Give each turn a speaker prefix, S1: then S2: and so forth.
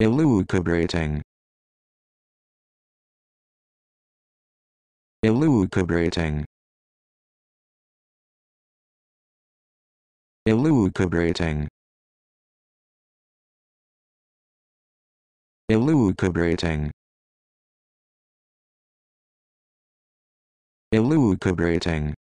S1: elucubrating. Elucubrating. Elucubrating. Elucubrating. Elucubrating.